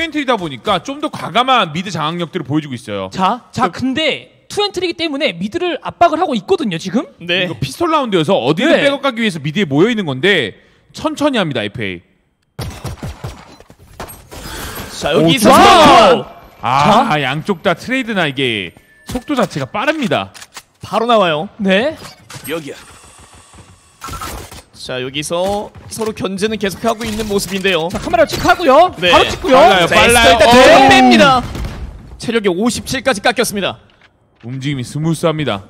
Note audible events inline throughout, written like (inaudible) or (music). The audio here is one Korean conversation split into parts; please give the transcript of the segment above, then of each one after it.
two entry다 보니까 좀 더 과감한 mid 장악력들을 보여주고 있어요. 자, 자 근데 two entry기 때문에 mid를 압박을 하고 있거든요 지금. 네. 이거 피스톨 라운드여서 어디든 네. 백업 가기 위해서 mid에 모여 있는 건데 천천히 합니다 FA. 자 여기서 아 양쪽 다 트레이드나 이게 속도 자체가 빠릅니다. 바로 나와요. 네. 여기야. 자 여기서 서로 견제는 계속하고 있는 모습인데요. 자 카메라 체크하고요. 네. 바로 찍고요. 빨라요. 자, 빨라요. 일단 어. 대박 뺍니다. 체력이 57까지 깎였습니다. 움직임이 스무스합니다.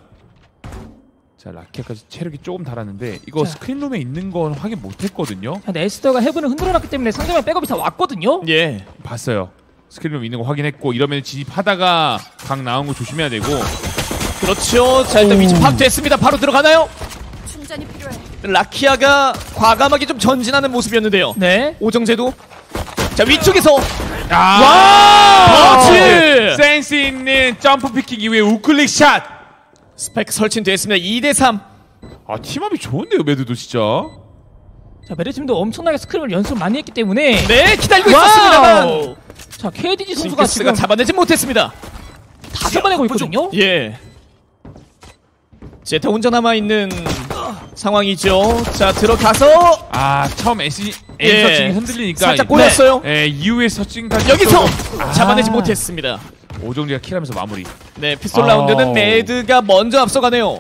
자 라키아까지 체력이 조금 달았는데 이거 자. 스크린룸에 있는 건 확인 못했거든요. 자, 근데 에스더가 헤븐을 흔들어놨기 때문에 상대방 백업이 다 왔거든요. 예. 봤어요. 스크린룸 있는 거 확인했고 이러면 진입하다가 각 나온 거 조심해야 되고 그렇죠. 자 일단 위치 파악됐습니다. 바로 들어가나요? 충전이 필요해. 라키아가 과감하게 좀 전진하는 모습이었는데요. 네. 오정재도 자 위쪽에서 아 버츠! 센스 있는 점프 peeking 이후에 우클릭 샷. 스파이크 설치됐습니다. 2대 3. 아 team-up이 좋은데요 매드도 진짜. 자 매드 팀도 엄청나게 scrim을 연습 많이 했기 때문에. 네 기다리고 wow. 있었습니다만 자 KDG 선수가 지금 잡아내지 못했습니다. 다 잡아내고 있거든요. 예. 제타 혼자 남아 있는 상황이죠. 자 들어가서 아 처음 S 예. 서칭이 흔들리니까 살짝 꼬였어요. 예, 이후에 서칭까지 여기서 아. 잡아내지 못했습니다. 오정재가 킬하면서 마무리. 네 피스톨 아우. 라운드는 매드가 먼저 앞서가네요.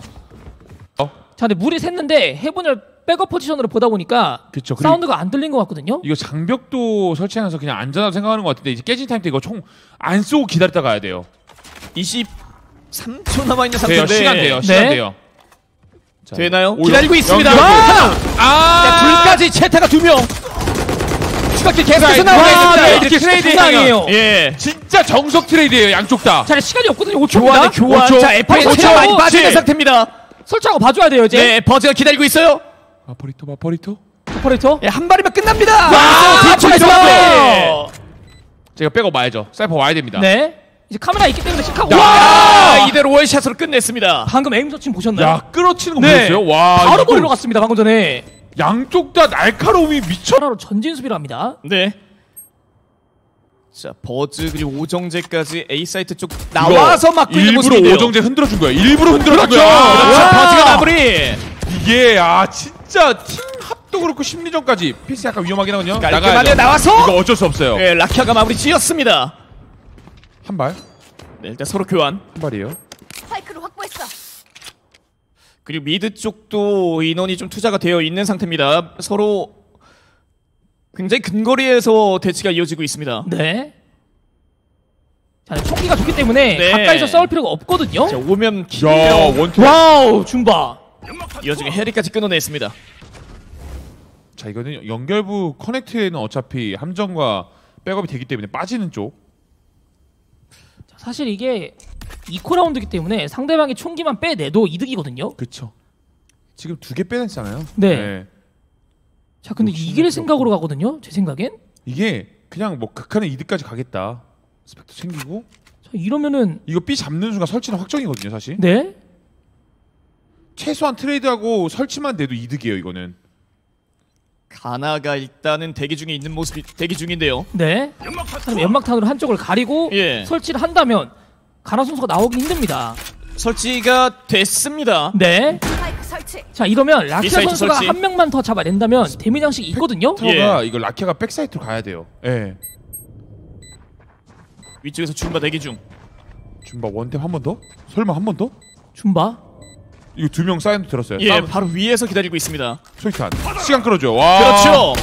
자 근데 물이 샜는데 헤븐을 백업 포지션으로 보다 보니까 그쵸, 사운드가 안 들린 것 같거든요. 이거 장벽도 설치하면서 그냥 안전하다고 생각하는 것 같은데 이제 깨진 타임 때 이거 총 안 쏘고 기다렸다 가야 돼요. 23초 남아 있는. 상태인데 시간 돼요. 시간 네. 돼요. 자, 되나요? 오, 기다리고 여- 있습니다. 여기. 하나. 아 자, 둘까지 제타가 두 명. 추가킬 계속해서 나오고 있습니다. 네, 이렇게 트레이드 아니에요. 예. 진짜 정석 트레이드예요 양쪽 다. 자 시간이 없거든요. 5초입니다. 교환에 교환. 오초. 자, FA. 체가 많이. 빠져 있는 상태입니다. 설치하고 봐줘야 돼요 이제. 네, 버즈가 기다리고 있어요. 마포리토 마포리토. 오퍼레이터. 예, 한 발이면 끝납니다. 와, 뒤쪽에서. 뒤쪽에서. 제가 빼고 와야죠. 사이퍼 와야 됩니다. 네. 이제 카메라 있기 때문에 체크하고. 와! 와! 이대로 원샷으로 끝냈습니다. 방금 aim switching 보셨나요? 야 끌어치는 거 네. 보셨어요? 와 바로 이거 버리러 갔습니다 방금 전에. 양쪽 다 날카로움이 미쳐. 하나로 전진 수비를 합니다. 네. 자, 버즈 그리고 오정재까지 A 사이트 쪽 나와서 막고 있는 일부러 모습인데요. 오정재 흔들어준 거야. 일부러 흔들어준 그렇죠. 거야. 그렇죠. 와. 버즈가 마무리. 이게 아 진짜 팀 합도 그렇고 심리전까지 피스 약간 위험하긴 하거든요. 깔끔하게 나가야죠. 나와서 이거 어쩔 수 없어요. 예, 라키아가 마무리 지었습니다. 한 발, 네, 일단 서로 교환. 한 발이에요. 스파이크를 확보했어. 그리고 mid 쪽도 인원이 좀 투자가 되어 있는 상태입니다. 서로 굉장히 근거리에서 대치가 이어지고 있습니다. 네. 자, 총기가 좋기 때문에 네. 가까이서 싸울 필요가 없거든요. 자, 오면 야 기대요. one two. wow, 줌바. 이 와중에 해리까지 끊어냈습니다. 자 이거는 연결부 커넥트에는 어차피 함정과 백업이 되기 때문에 빠지는 쪽. 자, 사실 이게 2코 라운드이기 때문에 상대방이 총기만 빼내도 이득이거든요. 그쵸. 지금 두 개 빼냈잖아요. 네. 자, 근데 이길. 생각으로 가거든요. 제 생각엔. 이게 그냥 뭐 극한의 이득까지 가겠다. 스펙도 챙기고 자, 이러면은 이거 B 잡는 순간 설치는 확정이거든요 사실. 네. 최소한 트레이드하고 설치만 돼도 이득이에요 이거는. 가나가 일단은 대기 중에 있는 모습이 대기 중인데요. 네. 그럼 연막탄으로 한쪽을 가리고 예. 설치를 한다면 가나 선수가 나오기 힘듭니다. 설치가 됐습니다. 네. 자, 이러면 라키아 선수가 설치. 한 명만 더 잡아낸다면 대미 장식이 있거든요. 터가 이거 라키아가 back site로 가야 돼요. 예. 위쪽에서 줌바 대기 중. 줌바 one tap 한 번 더? 설마 한 번 더? 줌바. 이거 두 명 사인도 들었어요. 예, 싸움- 바로 위에서 기다리고 있습니다. 소이탄. 시간 끌어줘. 와. 그렇죠.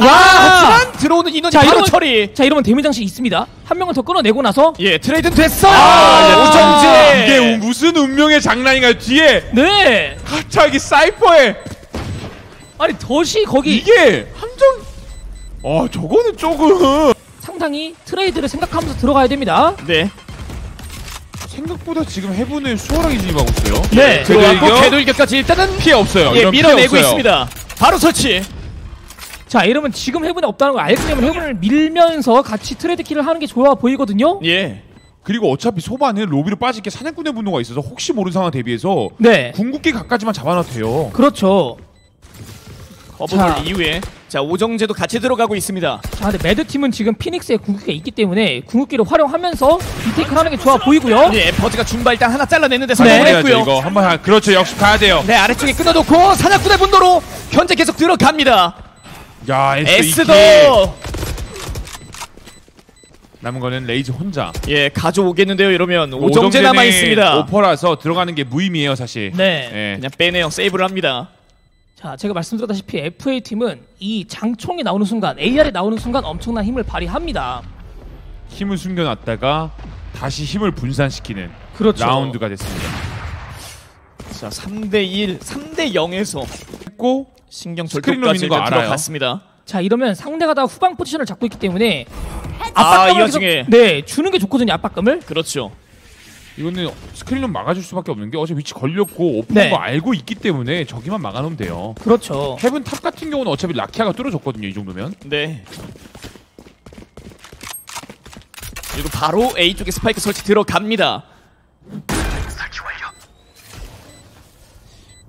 와, 하지만 들어오는 인원이 자, 바로 이러면- 처리. 자, 이러면 대미 장식 있습니다. 한 명을 더 끊어내고 나서 예, 트레이드는 됐어. 아, 오정재. 이게 무슨 운명의 장난인가요? 뒤에 네. 갑자기 사이퍼에 아니 덫이 거기 이게 함정. 어, 저거는 조금 상당히 트레이드를 생각하면서 들어가야 됩니다. 네. 생각보다 지금 heaven을 수월하게 진입하고 있어요. 네. 들어왔고 궤도 궤도일격까지 일단은 피해 없어요. 예, 이런 피해 밀어내고 없어요. 있습니다. 바로 설치. 자, 이러면 지금 heaven에 없다는 걸 알기 때문에 heaven을 밀면서 같이 트레이드 kill을 하는 게 좋아 보이거든요. 예. 그리고 어차피 소바는 로비로 빠질 게 사냥꾼의 분노가 있어서 혹시 모르는 상황 대비해서 네. 궁극기 각까지만 잡아놔도 돼요. 그렇죠. 자. 이후에 자 오정재도 같이 들어가고 있습니다. 자, 근데 매드 팀은 지금 피닉스의 궁극기가 있기 때문에 궁극기를 활용하면서 retake를 하는 게 좋아 보이고요. 예, 버즈가 줌바 일단 하나 잘라냈는데 네. 성공을 해야죠 했고요. 이거 한번 하- 그렇죠 역시 가야 돼요. 네 아래쪽에 끊어놓고 사냥꾼의 분노로 현재 계속 들어갑니다. 야 에스더 에스더. 남은 거는 레이즈 혼자. 예 가져오겠는데요. 이러면 오정재 오정재는 남아 있습니다. 오퍼라서 들어가는 게 무의미해요 사실. 네. 예. 그냥 빼내요. 세이브를 합니다. 자, 제가 말씀드렸다시피 FA 팀은 이 장총이 나오는 순간, AR이 나오는 순간 엄청난 힘을 발휘합니다. 힘을 숨겨놨다가 다시 힘을 분산시키는 그렇죠. 라운드가 됐습니다. 자 3대 1, 3대 0에서 했고 신경 절도까지. 들어갔습니다. 자, 이러면 상대가 다 후방 포지션을 잡고 있기 때문에 아, 압박감을 이 와중에. 네, 주는 게 좋거든요, 압박감을. 그렇죠. 이거는 스크린으로 막아줄 수밖에 없는 게 어제 위치 걸렸고 오픈 네. 거 알고 있기 때문에 저기만 막아놓으면 돼요. 그렇죠. heaven top 같은 경우는 어차피 라키아가 뚫어줬거든요 이 정도면. 네. 그리고 바로 A 쪽에 스파이크 설치 들어갑니다.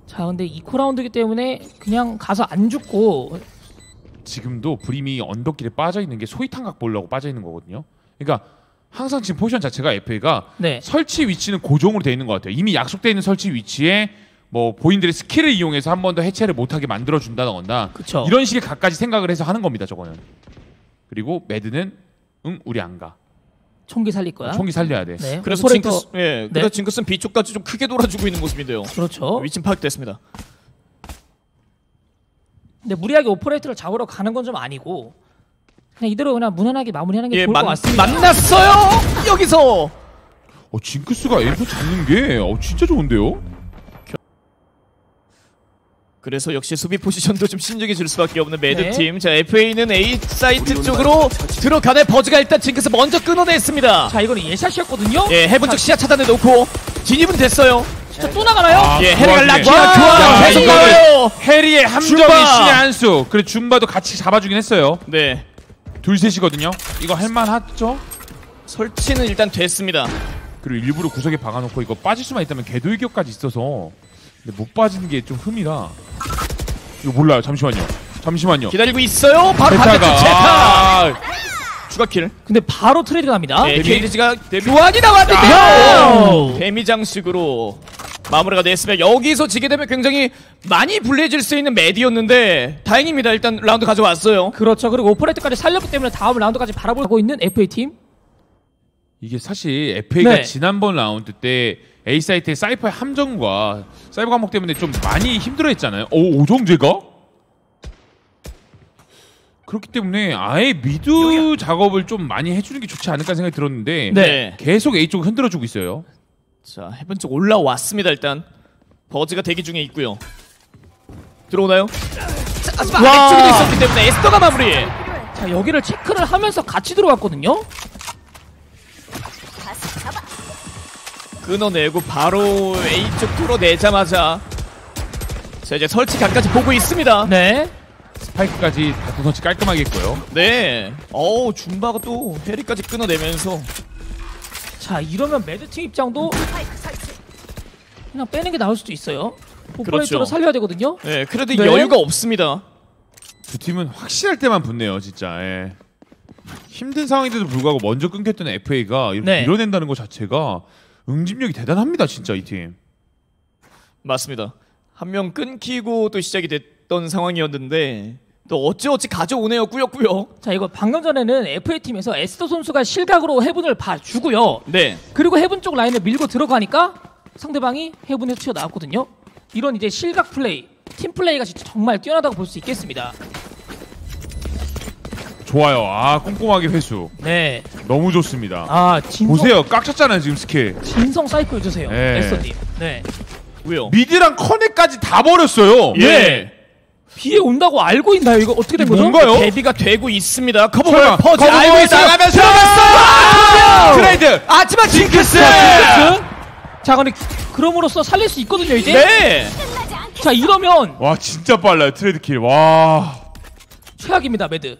자, 근데 이코 라운드이기 때문에 그냥 가서 안 죽고 지금도 브림이 언덕길에 빠져 있는 게 소이탄 각 보려고 빠져 있는 거거든요. 그러니까 항상 지금 포지션 자체가 FA가 네. 설치 위치는 고정으로 돼 있는 것 같아요. 이미 약속돼 있는 설치 위치에 뭐 본인들의 스킬을 이용해서 한 번 더 해체를 못하게 만들어 그쵸. 이런 식의 각까지 생각을 해서 하는 겁니다. 저거는. 그리고 매드는 응 우리 안 가. 총기 살릴 거야. 총기 살려야 돼. 네. 그래서 오퍼레이터- 징크스, 예, 그래서 징크스는 B 쪽까지 좀 크게 돌아주고 있는 모습인데요. 그렇죠. 위치 파악됐습니다. 근데 무리하게 오퍼레이터를 잡으러 가는 건 좀 아니고 그냥 이대로 그냥 무난하게 마무리하는 게 예, 좋을 만, 것 같습니다. 만났어요. 여기서 어 징크스가 엘프 잡는 게 어, 진짜 좋은데요. 그래서 역시 수비 포지션도 좀 신중해질 수밖에 없는 매드 네. 팀. 자 FA는 A 사이트 쪽으로 들어가네. 버즈가 일단 징크스 먼저 끊어냈습니다. 자, 이거는 예샷이었거든요. 예, heaven 쪽 시야 차단해 놓고 진입은 됐어요. 진짜 또 나가나요? 아, 예, 라키아 와, 좋아. 야, 계속 이거는 가요. 해리의 함정이. 신의 한수. 그래 줌바도 같이 잡아주긴 했어요. 네. 둘 셋이거든요. 이거 할만하죠? 설치는 일단 됐습니다. 그리고 일부러 구석에 박아놓고 이거 빠질 수만 있다면 궤도일격까지 있어서 근데 못 빠지는 게 좀 흠이라 이거 몰라요 잠시만요 잠시만요 기다리고 있어요. 바로 반대쪽 제타. 아, 추가 kill. 근데 바로 트레이드 갑니다. 네, 대미? 케이지가 교환이 나왔는데요. 아. 대미 장식으로 마무리가 됐으면 여기서 지게 되면 굉장히 많이 불리해질 수 있는 매드였는데 다행입니다. 일단 라운드 가져왔어요. 그렇죠. 그리고 오퍼레이터까지 살렸기 때문에 다음 라운드까지 바라보고 있는 FA 팀. 이게 사실 FA가 네. 지난번 라운드 때 A 사이트의 사이퍼의 함정과 사이버 감옥 때문에 좀 많이 힘들어했잖아요 오 오정재가 그렇기 때문에 아예 mid 작업을 좀 많이 해주는 게 좋지 않을까 생각이 들었는데 네. 계속 A 쪽을 흔들어주고 있어요 자, 해븐 쪽 올라왔습니다. 일단 버즈가 대기 중에 있고요. 들어오나요? 자, 하지만 와. 아래쪽에도 있었기 때문에 에스더가 마무리. 자, 여기를 체크를 하면서 같이 들어갔거든요. 끊어내고 바로 A 쪽 뚫어내자마자 자 이제 설치 각까지 보고 있습니다. 네. 스파이크까지 바톤 선치 깔끔하게 했고요 네. 어우 줌바가 또 해리까지 끊어내면서 자, 이러면 매드 팀 입장도. 그냥 빼는 게 나을 수도 있어요. 오퍼레이터로 그렇죠. 살려야 되거든요. 네 그래도 네. 여유가 없습니다. 두 팀은 확실할 때만 붙네요, 진짜. 예. 힘든 상황인데도 불구하고 먼저 끊겼던 FA가 이렇게 네. 밀어낸다는 것 자체가 응집력이 대단합니다, 진짜 이 팀. 맞습니다. 한 명 끊기고 또 시작이 됐던 상황이었는데 또 어찌어찌 가져오네요 꾸역꾸역. 자, 이거 방금 전에는 FA 팀에서 에스더 선수가 실각으로 heaven을 봐주고요. 네. 그리고 heaven 쪽 라인을 밀고 들어가니까 상대방이 heaven에서 튀어나왔거든요. 이런 이제 실각 플레이, 팀 플레이가 진짜 정말 뛰어나다고 볼 수 있겠습니다. 좋아요. 아 꼼꼼하게 회수. 네. 너무 좋습니다. 아, 진성, 보세요, 꽉 찼잖아요 지금 스킬. 진성 사이클 주세요. 네. 에스더님. 네. 왜요? mid랑 커넥까지 다 버렸어요. 예. B에 온다고 알고 있나요? 이거 어떻게 된 거죠? 뭔가요? 대비가 되고 있습니다. curveball 설마, 버즈 curveball 알고 있어요. 나가면서 들어갔어요. 트레이드. 하지만 징크스. 자, 근데 그럼으로써 살릴 수 있거든요, 이제. 네. 자, 이러면 와 진짜 빨라요 trade kill. 와 최악입니다, 매드.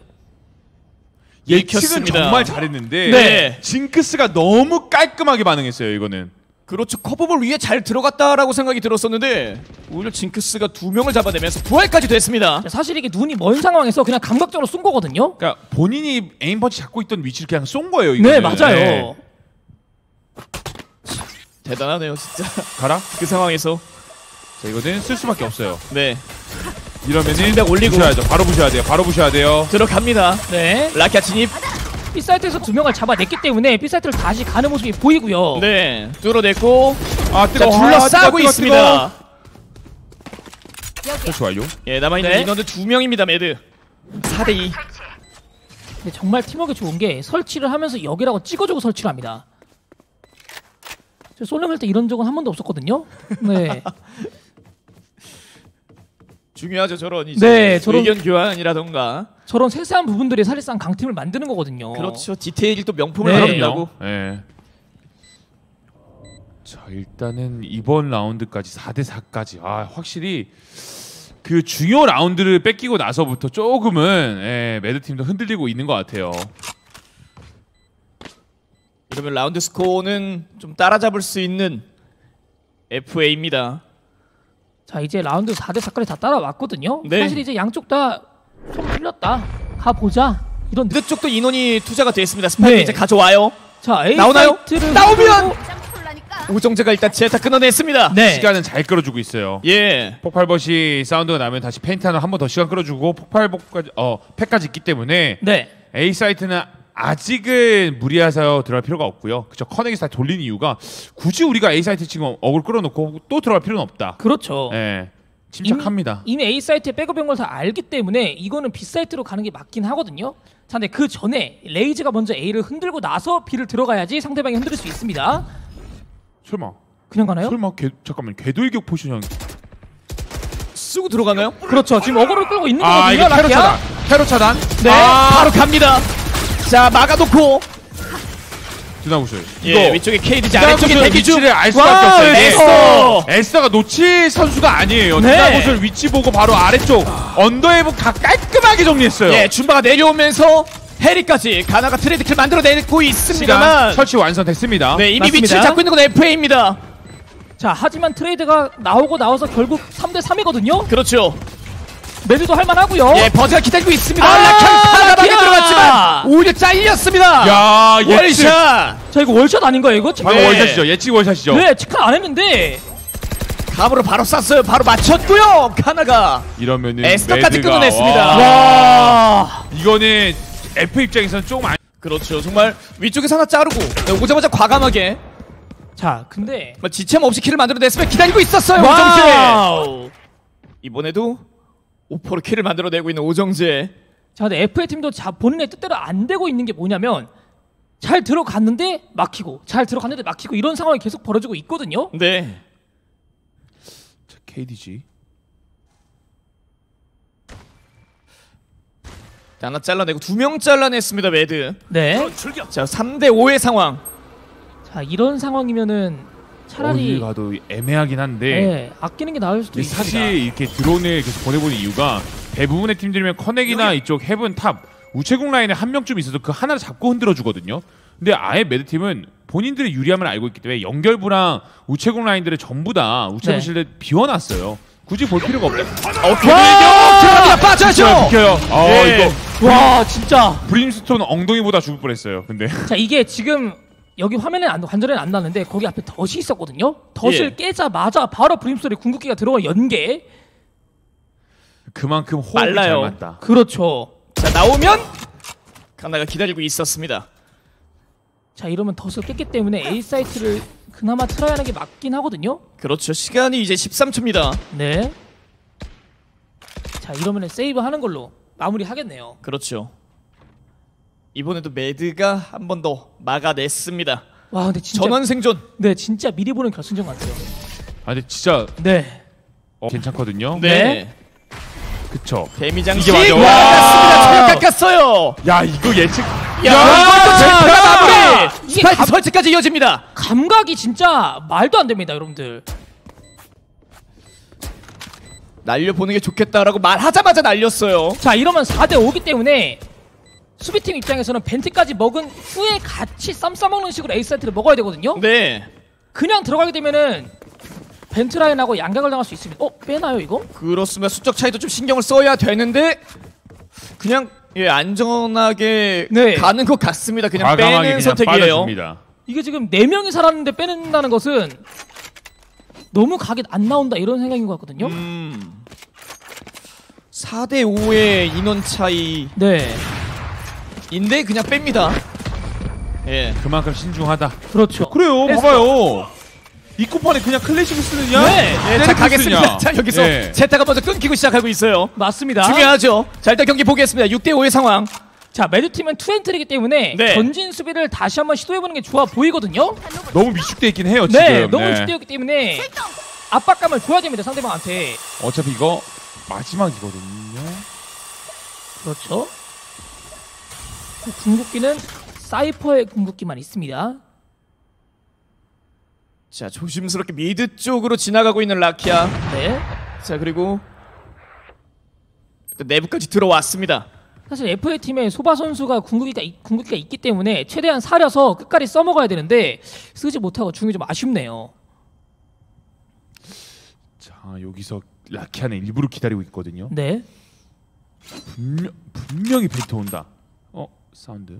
예측은. 정말 잘했는데 네. 징크스가 너무 깔끔하게 반응했어요 이거는. 그렇죠. curveball 위에 잘 들어갔다라고 생각이 들었었는데 오히려 징크스가 두 명을 잡아내면서 부활까지 됐습니다. 자, 사실 이게 눈이 먼 상황에서 그냥 감각적으로 쏜 거거든요. 그러니까 본인이 aim punch 잡고 있던 위치를 그냥 쏜 거예요. 이거는. 네, 맞아요. 네. 대단하네요, 진짜. 가라. 그 상황에서 자, 이거는 쓸 수밖에 없어요. 네 이러면은 올리고. 부셔야죠. 바로 부셔야 돼요. 바로 부셔야 돼요. 들어갑니다. 네. 라키아 진입. B 사이트에서 두 명을 잡아냈기 때문에 B 사이트를 다시 가는 모습이 보이고요. 네 뚫어냈고 아, 자 뜨거워. 둘러싸고 아, 뜨거워, 있습니다. 뜨거워. 설치 완료. 예 남아있는 네. 인원은 두 명입니다 매드. 4대2 근데 정말 팀워크 좋은 게 설치를 하면서 여기라고 찍어주고 설치를 합니다. 저 솔랭 할 때 이런 적은 한 번도 없었거든요. 네. (laughs) 중요하죠 저런 이제 네, 저런- 의견 교환이라던가 저런 세세한 부분들이 사실상 강팀을 만드는 거거든요. 그렇죠 디테일이 또 명품을 네. 만든다고 예. 자, 일단은 이번 라운드까지 4대 4까지 아, 확실히 그 중요 라운드를 뺏기고 나서부터 조금은 예, 매드 팀도 흔들리고 있는 것 같아요. 이러면 라운드 스코어는 좀 따라잡을 수 있는 FA입니다 자 이제 라운드 4대 4까지 다 따라왔거든요. 네. 사실 이제 양쪽 다 좀 풀렸다. 가보자. 이런 느낌. mid 쪽도 인원이 투자가 됐습니다 스파이크 네. 이제 가져와요 자 A 나오나요? 사이트를 나오면! 오정재가 일단 제타 끊어냈습니다 네. 시간은 잘 끌어주고 있어요. 예 폭발봇이 사운드가 나면 다시 페인트 하나 한 번 더 시간 끌어주고 폭발봇까지 어 팩까지 있기 때문에 네. A 사이트는 아직은 무리해서 들어갈 필요가 없고요. 그죠? 커넥이 다 돌린 이유가 굳이 우리가 A 사이트 지금 어글 끌어놓고 또 들어갈 필요는 없다. 그렇죠. 예, 침착합니다. 이미, 이미 A 사이트의 백업인 걸 다 알기 때문에 이거는 B 사이트로 가는 게 맞긴 하거든요. 자, 근데 그 전에 레이즈가 먼저 A를 흔들고 나서 B를 들어가야지 상대방이 흔들 수 있습니다. 설마, 그냥 가나요? 설마 궤, 잠깐만 궤도일격 포지션. 쓰고 들어가나요? 그렇죠. 지금 어그로 끌고 있는 아 거거든요. 이게 테러 라키아. 차단, 테러 차단. 네. 아, 바로 갑니다 자 막아놓고 드나구슬. 예 위쪽에 KD지 아래쪽에 드나구슬 대기 중 위치를 알 와, 수밖에 없어요. 에스터 에스터가 놓칠 선수가 아니에요. 네. 드나구슬 위치 보고 바로 아래쪽 언더에브 다 깔끔하게 정리했어요. 예 준바가 내려오면서 해리까지 가나가 트레이드킬 만들어내고 시간 있습니다만 설치 완성됐습니다. 네 이미 맞습니다. 위치를 잡고 있는 건 FA입니다 자, 하지만 트레이드가 나오고 나와서 결국 3대 3이거든요. 그렇죠 매드도 할 만하고요. 예 버즈가 기다리고 있습니다 아, 하나밖에 라키아! 들어갔지만 오히려 잘렸습니다 야 예측. wall shot 자, 이거 wall shot 아닌 거예요, 이거? 방금 네. 월샷이죠. 예측 월샷이죠. 네, 체크 안 했는데. 감으로 바로 쐈어요 바로 맞췄고요 카나가 이러면은 에스터까지 매드가- 끊어냈습니다. 와, 와. 이거는 FA 입장에서는 조금 안... 그렇죠 정말 위쪽에서 하나 자르고 네, 오자마자 과감하게 자, 근데 뭐 지체 없이 kill을 만들어냈으면 기다리고 있었어요 wow. 이번에도 오퍼로 kill을 만들어내고 있는 오정재 자, 근데 FA 팀도 자 본인의 뜻대로 안 되고 있는 게 뭐냐면 잘 들어갔는데 막히고 잘 들어갔는데 막히고 이런 상황이 계속 벌어지고 있거든요. 네 자, KDG. 자, 하나 잘라내고 두 명 잘라냈습니다 매드 네. 자 3대 5의 상황 자, 이런 상황이면은 차라리 어디 가도 애매하긴 한데 네, 아끼는 게 나을 수도 있습니다. 사실 이렇게 드론을 계속 보내보는 이유가 대부분의 팀들이면 커넥이나 이쪽 heaven top 우체국 라인에 한 명쯤 있어도 그 하나를 잡고 흔들어 주거든요. 근데 아예 매드팀은 본인들의 유리함을 알고 있기 때문에 연결부랑 우체국 라인들을 전부 다 우체국 네. 실내 비워놨어요. 굳이 볼 필요가 없다. 오케이 들어갑니다 빠져야죠 비켜요. 아 예. 이거 와, 진짜. 브림스톤 엉덩이보다 죽을 뻔했어요. 근데 자, 이게 지금 여기 화면에 안 관절에는 안 나는데 거기 앞에 덫이 있었거든요. 덫을 예. 깨자마자 바로 브림스톤의 궁극기가 들어가 연계. 그만큼 호흡이 빨라요. 잘 맞다. 그렇죠. 자 나오면 카나가 기다리고 있었습니다 자, 이러면 덫을 깼기 때문에 A 사이트를 그나마 틀어야 하는 게 맞긴 하거든요. 그렇죠 시간이 이제 13초입니다 네. 자, 이러면 세이브 하는 걸로 마무리 하겠네요. 그렇죠 이번에도 매드가 한 번 더 막아냈습니다 와, 근데 진짜 전원 생존 네, 진짜 미리 보는 결승전 같아요. 아 근데 진짜 네. 어, 괜찮거든요. 네, 그쵸. 데미장식 이게 맞아. 깎았습니다 와. 체력 깎았어요 야 이거 예측. 야, 야, 이것도 이게 스파이크 감- 설치까지 이어집니다 감각이 진짜 말도 안 됩니다, 여러분들. 날려보는 게 좋겠다라고 말하자마자 날렸어요 자, 이러면 4대 5기 때문에 수비팀 입장에서는 벤트까지 먹은 후에 같이 쌈 싸먹는 식으로 A 사이트를 먹어야 되거든요. 네 그냥 들어가게 되면은 벤트 라인하고 양각을 당할 수 있습니다. 어 빼나요 이거? 그렇습니다. 수적 차이도 좀 신경을 써야 되는데 그냥 예 안전하게 네. 가는 것 같습니다. 그냥 빼는 그냥 선택이에요. 빠져줍니다. 이게 지금 네 명이 살았는데 빼낸다는 것은 너무 각이 안 나온다 이런 생각인 것 같거든요. 음. 4대 5의 인원 차이 인데 네, 그냥 뺍니다. 예. 그만큼 신중하다. 그렇죠. 그래요. 에스더. 봐봐요. 이 쿠폰에 그냥 클래식을 쓰느냐? 네. 예, 자 세레프 가겠습니다. 자 여기서 예. 제타가 먼저 끊기고 시작하고 있어요. 맞습니다. 중요하죠. 자 일단 경기 보겠습니다. 6대 5의 상황. 자 매드팀은 투엔트리기 때문에 네. 전진 수비를 다시 한번 시도해보는 게 좋아 보이거든요. 너무 위축돼 있긴 해요 지금. 네, 너무 위축되었기 때문에 압박감을 줘야 됩니다 상대방한테. 어차피 이거 마지막이거든요. 그렇죠. 그 궁극기는 사이퍼의 궁극기만 있습니다. 자 조심스럽게 미드 쪽으로 지나가고 있는 라키아. 네. 자 그리고 내부까지 들어왔습니다. 사실 FA 팀에 소바 선수가 궁극기가 있- 궁극기가 있기 때문에 최대한 사려서 끝까지 써먹어야 되는데 쓰지 못하고 중이 좀 아쉽네요. 자 여기서 라키아는 일부러 기다리고 있거든요. 네. 분명 분명히 벤트 온다. 어 사운드.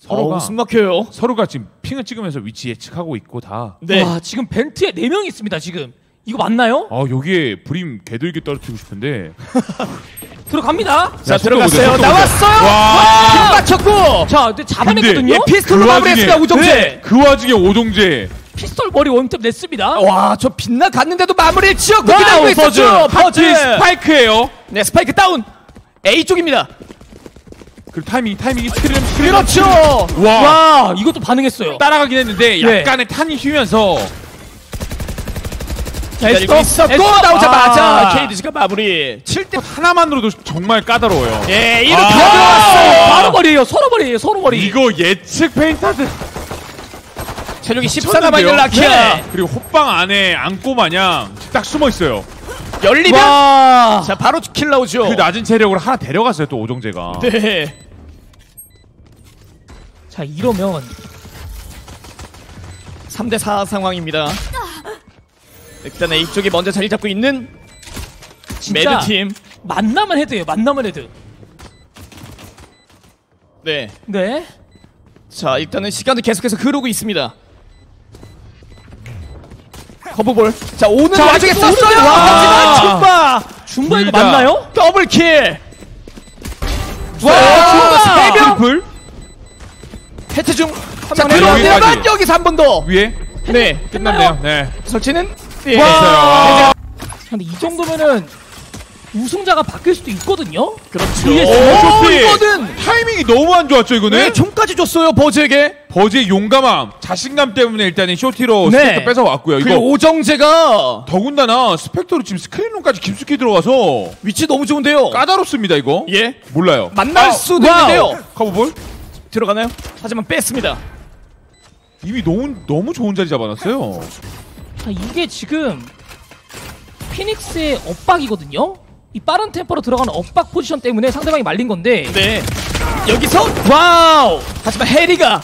서로가 숨 막혀요. 서로가 지금 핑을 찍으면서 위치 예측하고 있고 다. 네. 와 지금 벤트에 네 명이 있습니다 지금. 이거 맞나요? 아 여기에 브림 개들게 떨어뜨리고 싶은데. (laughs) 들어갑니다. 자 야, 들어갔어요. 나왔어요. 와. 힘 맞췄고. 자, 근데 잡아냈거든요. 예, 피스톨로 그 마무리했습니다. 우정재. 네. 그 와중에 오동재 피스톨 머리 원탭 냈습니다. 와, 저 빛나 갔는데도 마무리를 지었고 기다리고 버즈. 있었죠. 버즈. 스파이크예요. 네, 스파이크 다운. A 쪽입니다. 그 타이밍 타이밍이 스크린 스크린 그렇죠. 와. 와, 이것도 반응했어요. 따라가긴 했는데 네. 약간의 탄이 휘면서 기다리고 있었고. 나오자마자 아. KDG가 마무리. 7대 하나만으로도 정말 까다로워요. 예, 이렇게 아. 들어왔어요. 바로 머리예요. 서로 머리예요. 서로 머리. 이거 예측 페인트탄 체력이 14 남아 있는 라키아. 네. 그리고 호빵 안에 안고 마냥 딱 숨어 있어요. 열리면 와. 자, 바로 kill 나오죠. 그 낮은 체력으로 하나 데려갔어요 또 오정재가. 네. 자, 이러면 3대 4 상황입니다. 일단 A 쪽이 먼저 자리 잡고 있는 진짜 매드 팀. 만나면 헤드예요. 만나면 헤드. 네. 네. 자, 일단은 시간도 계속해서 흐르고 있습니다. curveball. 자, 오는 자, 와중에 또 쐈어요. 하지만 줌바. 줌바 이거. 맞나요? double kill. 와, 줌바 줌바. 세 명. 해체 중. 자, 명 들어오면. 여기서 한 번 더. 위에 네. 끝났네요. 네. 설치는 예. 됐어요. 근데 이 정도면은 우승자가 바뀔 수도 있거든요. 그렇죠. 오. 이거는 타이밍이 너무 안 좋았죠 이거는. 네, 총까지 줬어요 버즈에게. 버즈의 용감함, 자신감 때문에 일단은 쇼티로 네. 스펙터 뺏어 왔고요. 이거 그리고 오정재가 더군다나 스펙터로 지금 screen room까지 깊숙이 들어가서 위치 너무 좋은데요. 까다롭습니다 이거. 예. 몰라요. 만날 아, 수도 wow. 있는데요. 커브볼 들어가나요? 하지만 뺐습니다. 이미 너무 너무 좋은 자리 잡아놨어요. 자, 이게 지금 피닉스의 엇박이거든요. 이 빠른 템포로 들어가는 엇박 포지션 때문에 상대방이 말린 건데 네. 여기서 wow. 하지만 해리가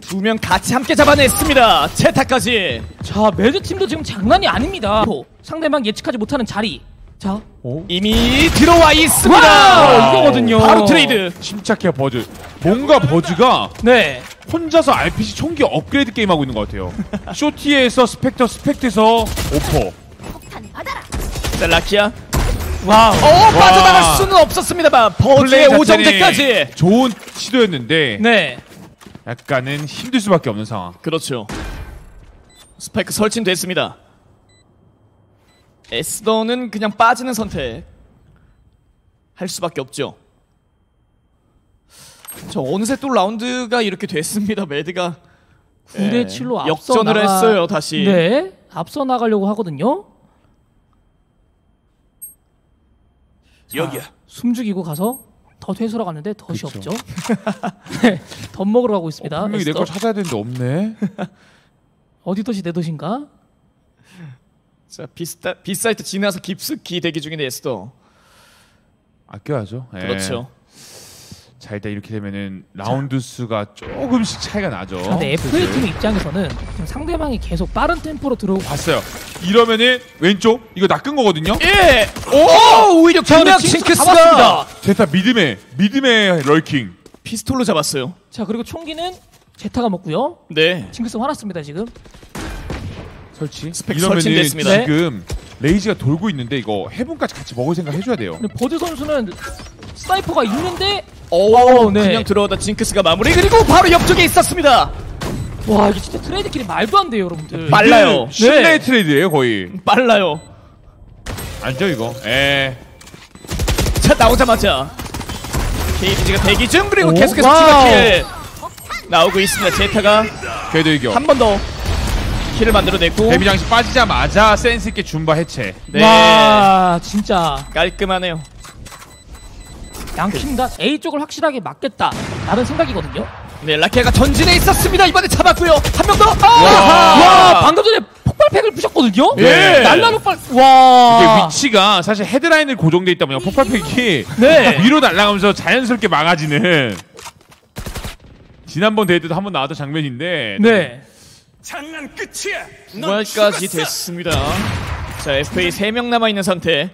두 명 같이 함께 잡아냈습니다. 제타까지. 자 매드 팀도 지금 장난이 아닙니다. 상대방 예측하지 못하는 자리. 자 이미 들어와 있습니다. 이거거든요. 바로 트레이드. 침착해 버즈. 뭔가 버즈가 네. 혼자서 RPG 총기 업그레이드 게임 하고 있는 것 같아요. (laughs) 쇼티에서 스펙터, 스펙터에서 오퍼. 폭탄 받아라. 자, 라키아. wow. 어, 빠져나갈 수는 없었습니다만 버즈의 플레이 오정재까지. 자체는 좋은 시도였는데 네. 약간은 힘들 수밖에 없는 상황. 그렇죠. 스파이크 설치는 됐습니다. 에스더는 그냥 빠지는 선택 할 수밖에 없죠. 저 어느새 또 라운드가 이렇게 됐습니다. 매드가 9대 예, 7로 앞서 역전을 나가... 했어요. 다시. 네. 앞서 나가려고 하거든요. 자, 여기야. 숨 죽이고 가서 더 퇴소러 갔는데 덫이 그쵸. 없죠. (laughs) 네. 덧 먹으러 가고 있습니다. 분명히 내. 걸 찾아야 되는데 없네. (laughs) 어디 덫이 내 덫인가? 자 비스타, B site 지나서 깊숙이 대기 중인 에스더. 아껴야죠. 예. 그렇죠. 자 일단 이렇게 되면은 라운드 수가 조금씩 차이가 나죠. 자, 근데 FA 팀 입장에서는 지금 상대방이 계속 빠른 템포로 들어오고 봤어요. 이러면은 왼쪽 이거 낚은 거거든요. 예. 오, 오히려 징크스 징크스가. 제타 믿음의 믿음의 lurking. 피스톨로 잡았어요. 자 그리고 총기는 제타가 먹고요. 네. 징크스 화났습니다 지금. 설치. 스펙 이러면은 설치됐습니다. 지금 레이지가 돌고 있는데 이거 heaven까지 같이 먹을 생각 해줘야 돼요. 근데 버즈 선수는 스나이퍼가 있는데 오, 네. 그냥 들어오다 징크스가 마무리 그리고 바로 옆쪽에 있었습니다. 와 이게 진짜 트레이드끼리 말도 안 돼요 여러분들. 빨- 빨라요. 실내 네. 트레이드예요 거의. 빨라요. 알죠 이거? 에. 자 나오자마자 KBG가 대기 중 그리고 오, 계속해서. 추가킬 나오고 있습니다. 제타가 궤도 이겨. 한 번 더 킬을 만들어냈고 데뷔 장식 빠지자마자 센스 있게 줌바 해체. 네 와 진짜 깔끔하네요. 양팀 다 A 쪽을 확실하게 맞겠다 라는 생각이거든요. 네 라키아가 전진해 있었습니다. 이번에 잡았고요. 한 명 더. 와. 아! 와 방금 전에 폭발팩을 부셨거든요. 예. 날라 폭발. 이게 와. 위치가 사실 헤드라인을 고정돼 있다 보니까 폭발팩이 네. 위로 날아가면서 자연스럽게 막아지는 지난번 대회 때도 한 번 나왔던 장면인데 네. 부활까지 됐습니다. 자 FA 3명 남아 있는 상태.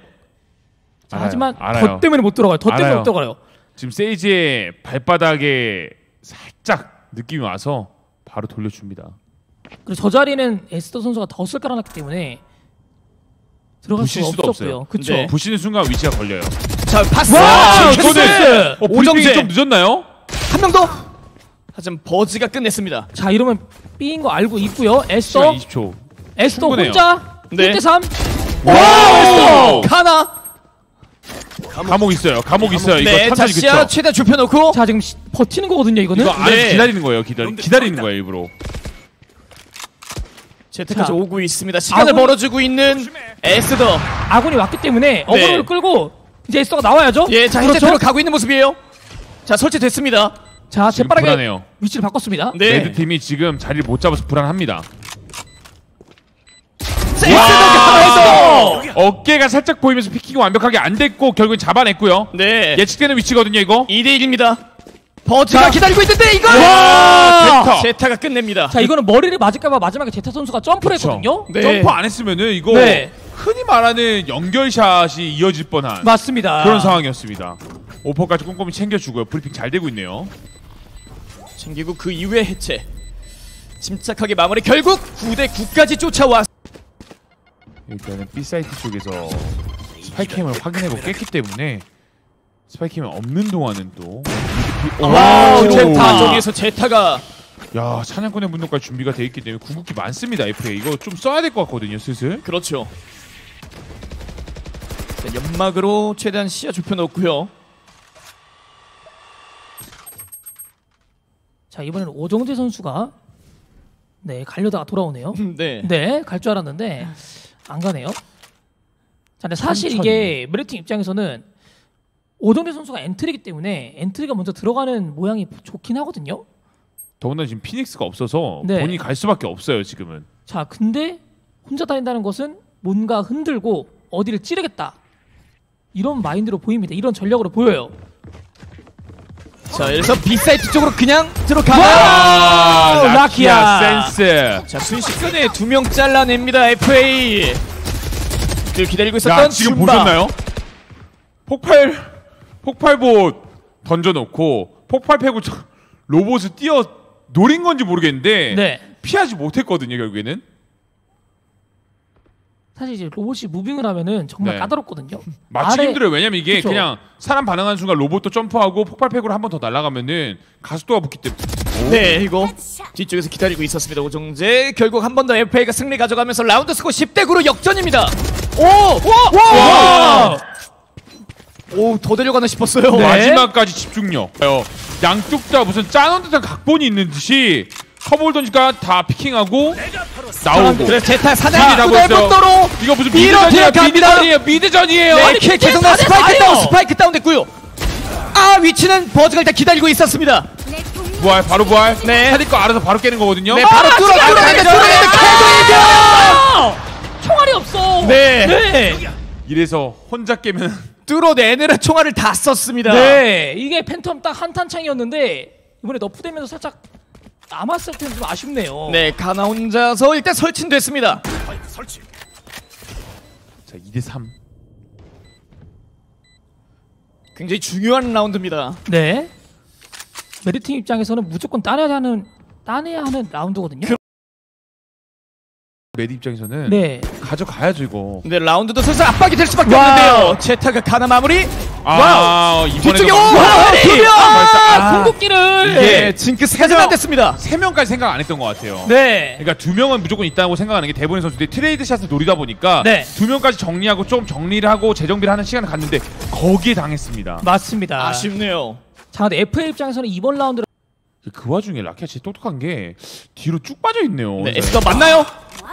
자, 알아요. 하지만 알아요. 더 때문에 못 들어가요. 더 때문에 알아요. 못 들어가요. 지금 세이지의 발바닥에 살짝 느낌이 와서 바로 돌려줍니다. 그리고 저 자리는 에스더 선수가 덫을 깔아놨기 때문에 들어갈 부실 수도 없었고요. 없어요. 그쵸. 네. 부시는 순간 위치가 걸려요. 자 파스. 와, 징크스! 이거는- 어, 오정재. 브리핑이 좀 늦었나요? 한 명 더. 하지만 버즈가 끝냈습니다. 자 이러면 B인 거 알고 있고요. 에스더 20초. 에스더 충분해요. 혼자 네. 1대 3. 와! 카나. 감옥 있어요. 감옥 있어요. 이거 네, 자 탐사기 시야 그쵸? 최대한 좁혀놓고. 자 지금 시- 버티는 거거든요 이거는. 이거 네. 기다리는 거예요. 기다리, 기다리는 거예요 일부러. 제타까지 자. 오고 있습니다. 시간을 아군- 벌어주고 있는 에스더. 아군이 왔기 때문에 어그로를 끌고 이제 에스더가 나와야죠. 예, 자 그렇죠? 해제태로 가고 있는 모습이에요. 자 설치됐습니다. 자 재빠르게 불안해요. 위치를 바꿨습니다. 네. 매드 팀이 지금 자리를 못 잡아서 불안합니다. 어깨가 살짝 보이면서 peeking이 완벽하게 안 됐고 결국엔 잡아냈고요. 네. 예측되는 위치거든요 이거. 2대 1입니다. 버즈가 자. 기다리고 있는데 이거. 와, 제타. 제타가 끝냅니다. 자 이거는 머리를 맞을까봐 마지막에 제타 선수가 점프를 그쵸. 했거든요. 네. 점프 안 했으면은 이거 네. 흔히 말하는 연결샷이 이어질 뻔한 맞습니다. 그런 상황이었습니다. 오퍼까지 꼼꼼히 챙겨주고요. 브리핑 잘 되고 있네요. 챙기고 그 이후에 해체. 침착하게 마무리. 결국 9대 9까지 쫓아왔. 일단은 B site 쪽에서 spy cam을 확인해보고 깼기 때문에 스파이캠이 없는 동안은 또 와, 오. 제타 쪽에서 제타가 야 사냥꾼의 분노까지 준비가 돼 있기 때문에 궁극기 많습니다. FA 이거 좀 써야 될 것 같거든요. 슬슬. 그렇죠. 자, 연막으로 최대한 시야 좁혀놓고요. 자 이번에는 오정재 선수가 네 가려다가 돌아오네요. (laughs) 네. 네, 갈 줄 알았는데 안 가네요. 자, 근데 사실 천천히. 이게 메리팅 입장에서는 오정재 선수가 엔트리기 때문에 엔트리가 먼저 들어가는 모양이 좋긴 하거든요. 더군다나 지금 피닉스가 없어서 네. 본인이 갈 수밖에 없어요. 지금은. 자, 근데 혼자 다닌다는 것은 뭔가 흔들고 어디를 찌르겠다. 이런 마인드로 보입니다. 이런 전략으로 보여요. 자, 그래서 B site 쪽으로 그냥 들어가. 아, 라키아 라키아. 센스. 자, 순식간에 두 명 잘라냅니다. FA. 그 기다리고 있었던 야 지금 줌바. 보셨나요? 폭발 폭발봇 던져놓고 폭발팩을 저- 로봇을 뛰어 노린 건지 모르겠는데 네. 피하지 못했거든요 결국에는. 사실 이제 로봇이 무빙을 하면은 정말 네. 까다롭거든요. 맞추기 아래- 힘들어요. 왜냐면 이게 그쵸. 그냥 사람 반응하는 순간 로봇도 점프하고 폭발팩으로 한 번 더 날아가면은 가속도가 붙기 때문에. 네, 이거 뒤쪽에서 기다리고 있었습니다. 오정재 결국 한 번 더 FA가 승리 가져가면서 라운드 스코어 10대 9로 역전입니다. 오! 와! 와! 오, 더 데려가나 싶었어요. 네. 마지막까지 집중력. 어, 양쪽 다 무슨 짜놓은 듯한 각본이 있는 듯이 커볼 던지가 다 피킹하고 나오고. 그래서 제타 미리 사냥 잡고 구대 있어요. 분도로 이거 무슨 들어갑니다. 미드전이에요 미드전이에요. 네, 킬 계속 나다 스파이크. 다운 스파이크 다운 됐고요. 아, 위치는 버즈가 일단 기다리고 있었습니다. 부활 바로 부활. 네. 하디 거 알아서 바로 깨는 거거든요. 네, 바로 뚫어 뚫어내는데 뚫어내는데 캐도 이겨! 총알이 없어. 네. 네. 이래서 혼자 깨면 뚫어내느라 총알을 다 썼습니다. 네, 이게 팬텀 딱 한탄창이었는데 이번에 너프되면서 살짝 남았을 텐데 좀 아쉽네요. 네, 가나 혼자서 일단 설치됐습니다. 자 2대 3. 굉장히 중요한 라운드입니다. 네. 메리팅 입장에서는 무조건 따내야 하는 따내야 하는 라운드거든요. 그- 매드 입장에서는 네. 가져가야죠 이거. 네, 라운드도 슬슬 압박이 될 수밖에 와. 없는데요. 제타가 가나 마무리. 아 뒤쪽에 오! 막- 와, 두 명! 아, 궁극기를 네, 징크스까지는 안 됐습니다. 세 명까지 생각 안 했던 것 같아요. 네. 그러니까 두 명은 무조건 있다고 생각하는 게 대부분 선수들이 트레이드 샷을 노리다 보니까 네. 두 명까지 정리하고 좀 정리를 하고 재정비를 하는 시간을 갖는데 거기에 당했습니다. 맞습니다. 아쉽네요. 자, 근데 FA 입장에서는 이번 라운드를 그 와중에 라키아 진짜 똑똑한 게 뒤로 쭉 빠져 있네요. 네, 에스더 맞나요?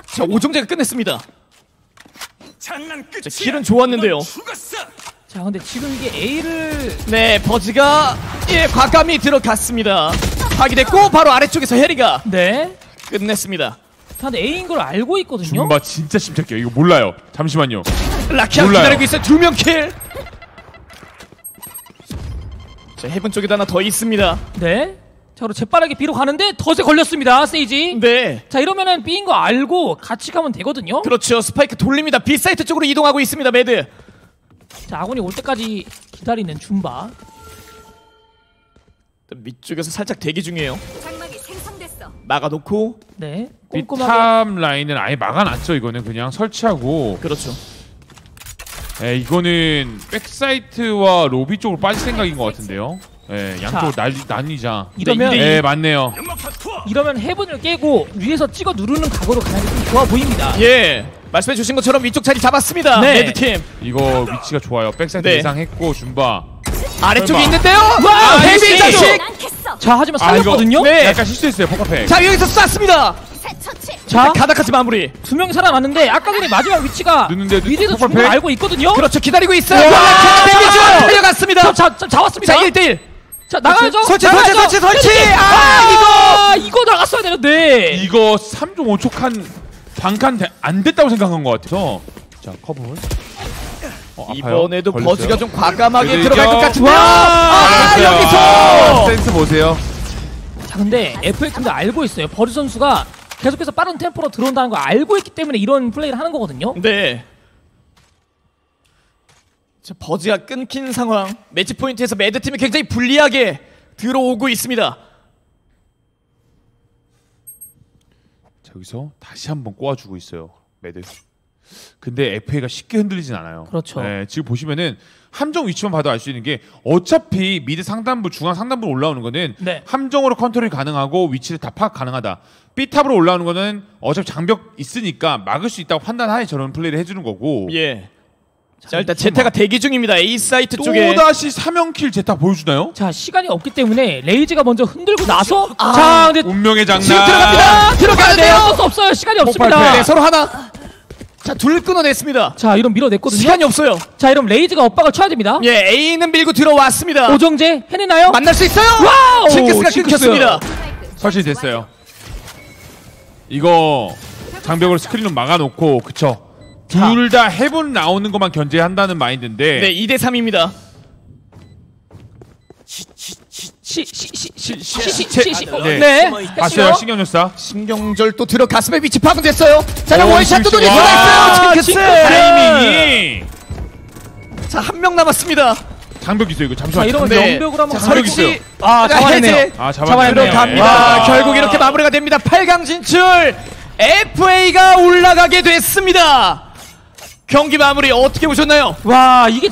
자, 오종재가 끝냈습니다. 장난 끝이야. 자, 킬은 좋았는데요. 자, 근데 지금 이게 A를 네, 버즈가 예, 과감히 들어갔습니다. 파기됐고 바로 아래쪽에서 해리가 네. 끝냈습니다. 자, 근데 A인 걸 알고 있거든요. 줌바 진짜 침착해요. 이거 몰라요. 잠시만요. 라키아 몰라요. 기다리고 있어요. 두 명 kill. 자, heaven 쪽에도 하나 더 있습니다. 네. 자, 그리고 재빠르게 B로 가는데 덫에 걸렸습니다. 세이지. 네. 자, 이러면은 B인 거 알고 같이 가면 되거든요. 그렇죠. 스파이크 돌립니다. B site 쪽으로 이동하고 있습니다. 매드. 자, 아군이 올 때까지 기다리는 줌바. 밑쪽에서 살짝 대기 중이에요. 장막이 생성됐어. 막아놓고 네. 꼼꼼하게. 탑 라인은 아예 막아놨죠. 이거는 그냥 설치하고. 그렇죠. 에 이거는 back site와 로비 쪽으로 빠질 생각인 것 같은데요. 예, 양쪽 자. 날 나뉘자. 이러면 네, 예, 맞네요. 이러면 heaven을 깨고 위에서 찍어 누르는 각오로 가는 게 좀 좋아 보입니다. 예. 말씀해 주신 것처럼 위쪽 자리 잡았습니다. 네. 매드 팀. 이거 위치가 좋아요. back site 네. 예상했고 줌바. 아래쪽에 설마. 있는데요. 와, 아, 헤비 자식. 자, 하지만 아, 살렸거든요. 네. 약간 실수했어요. 포카팩. 자, 여기서 쐈습니다. 자, 가다카지 마무리. 두 명이 살아났는데 아까 전에 마지막 위치가 중을 패? 알고 있거든요. 그렇죠. 기다리고 있어요. 와. 데미지와 달려갔습니다. 자, 잡았습니다. 자, 1대1. 자, 나가야죠. 설치. 설치, 설치, 설치. 아, 아, 이거 이거 나갔어야 되는데. 이거 3.5초 칸 반칸 대- 안 됐다고 생각한 것 같아서. 자, 커브. 어. 이번에도 걸렸어요. 버즈가 좀 과감하게 그래도 들어갈 것. 같은데요. 와. 아, 걸렸어요. 여기서. 센스 보세요. 자, 근데 FA 팀도 알고 있어요. 버즈 선수가 계속해서 빠른 템포로 들어온다는 걸 알고 있기 때문에 이런 플레이를 하는 거거든요. 네. 자, 버즈가 끊긴 상황. 매치 포인트에서 매드 팀이 굉장히 불리하게 들어오고 있습니다. 여기서 다시 한번 꼬아주고 있어요. 매드. 근데 FA가 쉽게 흔들리진 않아요. 그렇죠. 네, 지금 보시면은 함정 위치만 봐도 알 수 있는 게 어차피 mid 상단부, 중앙 상단부 올라오는 거는 네. 함정으로 컨트롤이 가능하고 위치를 다 파악 가능하다. B top으로 올라오는 거는 어차피 장벽 있으니까 막을 수 있다고 판단하에 저런 플레이를 해주는 거고. 예. 자, 일단 제타가 대기 중입니다. A 사이트 쪽에. 또 다시 4명 kill 제타 보여주나요? 자, 시간이 없기 때문에 레이즈가 먼저 흔들고 나서 아. 자, 근데 운명의 장난. 지금 들어갑니다. 들어가야 네, 어쩔 돼요. 수 없어요. 시간이. 없습니다. 네, 서로 하나. 자, 둘 끊어냈습니다. 자, 이런 밀어냈거든요. 시간이 없어요. 자, 이러면 레이즈가 엇박을 쳐야 됩니다. 예, A는 밀고 들어왔습니다. 오정재 해내나요? 만날 수 있어요. 와우! 징크스가 징크스. 끊겼습니다. 스파이크. 설치 됐어요. 이거 장벽으로 스크린으로 막아놓고 그쵸. 자. 둘다 heaven 나오는 것만 견제한다는 마인드인데 네, 2대 3입니다. 시, 시, 시, 시, 시, 시, 시, 시, 제- 시, 시. 네. 네. 봤어요 했어요. 신경전사 신경절 또 들어 가슴에 위치 파손됐어요. 자, 오, 원샷도 징크스. 눈이 와, 돌아있어요. 징크스. 타이밍이 자, 한 명 남았습니다. 장벽 있어요 이거 자, 잠시만 이러면 네. 영벽으로 한번 자, 가볼지. 있어요. 아, 자. 해제. 아 잡아내네요. 잡아내네요 들어갑니다. 와. 결국 이렇게 마무리가 됩니다. 8강 진출. FA가 올라가게 됐습니다. 경기 마무리 어떻게 보셨나요? 와, 이게